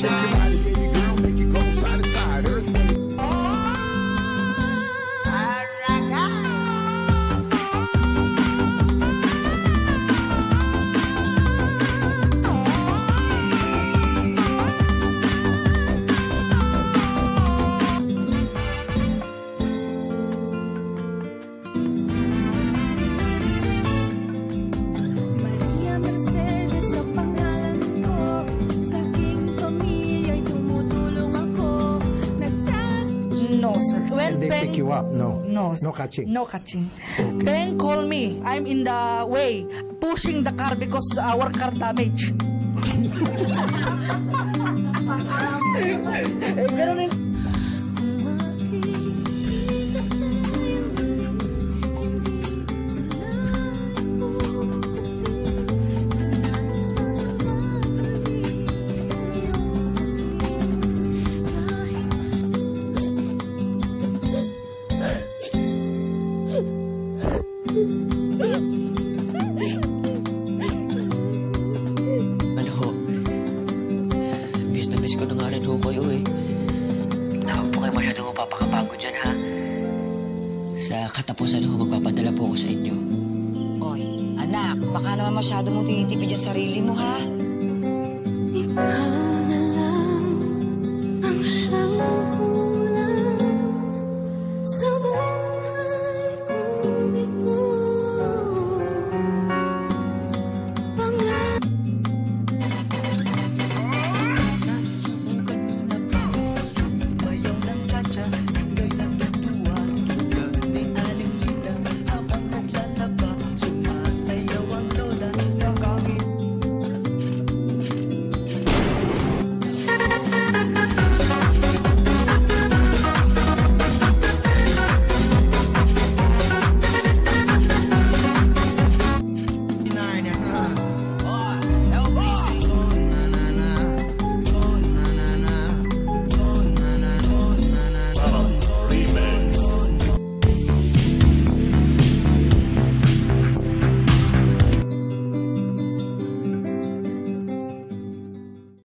shine. You up. No. No. No catching. No catching. Then call me. I'm in the way, pushing the car because our car damage. eh, ganun. Mapapakapagod dyan ha. Sa katapusan ho, magpapadala po ako sa inyo. Oy, anak, baka naman masyado mo tinitipid yung sarili mo, ha? Ikaw